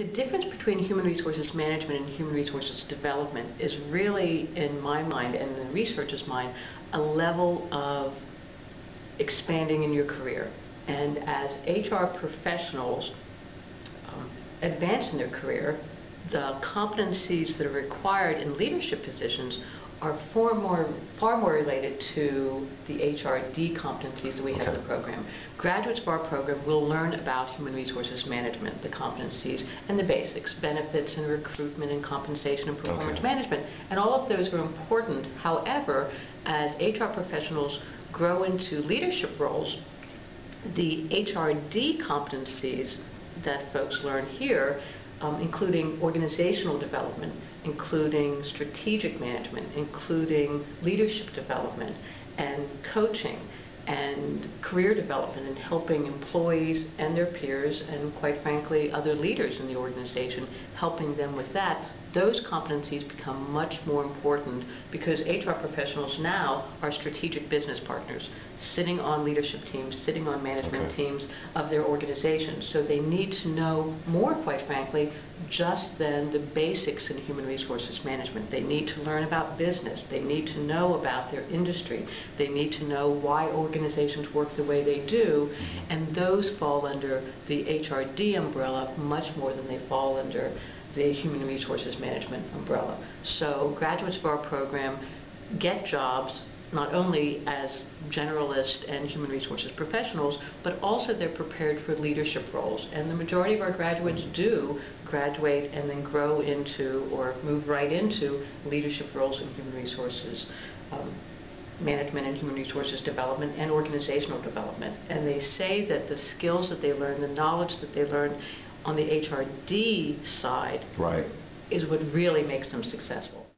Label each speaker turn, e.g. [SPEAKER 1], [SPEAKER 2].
[SPEAKER 1] The difference between human resources management and human resources development is really, in my mind and the researcher's mind, a level of expanding in your career. And as HR professionals um, advance in their career, the competencies that are required in leadership positions are far more, far more related to the HRD competencies that we have in the program. Graduates of our program will learn about human resources management, the competencies, and the basics, benefits and recruitment and compensation and performance
[SPEAKER 2] Okay.
[SPEAKER 1] management. And all of those are important. However, as HR professionals grow into leadership roles, the HRD competencies that folks learn here, um, including organizational development, including strategic management, including leadership development and coaching and career development and helping employees and their peers and quite frankly other leaders in the organization, helping them with that, those competencies become much more important because HR professionals now are strategic business partners, sitting on leadership teams, sitting on management
[SPEAKER 2] Okay.
[SPEAKER 1] teams of their organizations. So they need to know more, quite frankly, just than the basics in human resources management. They need to learn about business. They need to know about their industry. They need to know why organizations work the way they do.
[SPEAKER 2] Mhm.
[SPEAKER 1] And those fall under the HRD umbrella much more than they fall under the human resources management umbrella. So graduates of our program get jobs not only as generalist and human resources professionals, but also they're prepared for leadership roles. And the majority of our graduates do graduate and then grow into or move right into leadership roles in human resources um, management and human resources development and organizational development. And they say that the skills that they learn, the knowledge that they learn on the HRD side
[SPEAKER 2] Right.
[SPEAKER 1] is what really makes them successful.